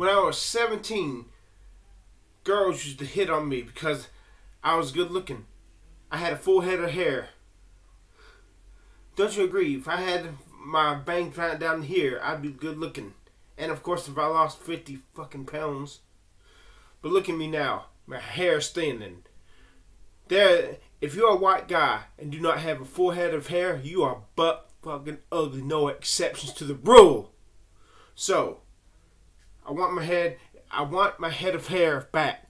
when I was 17, girls used to hit on me because I was good looking. I had a full head of hair. Don't you agree? If I had my bangs right down here, I'd be good looking. And of course, if I lost 50 fucking pounds. But look at me now. My hair's thinning. There, if you're a white guy and do not have a full head of hair, you are butt fucking ugly. No exceptions to the rule. So, I want my head, I want my head of hair back.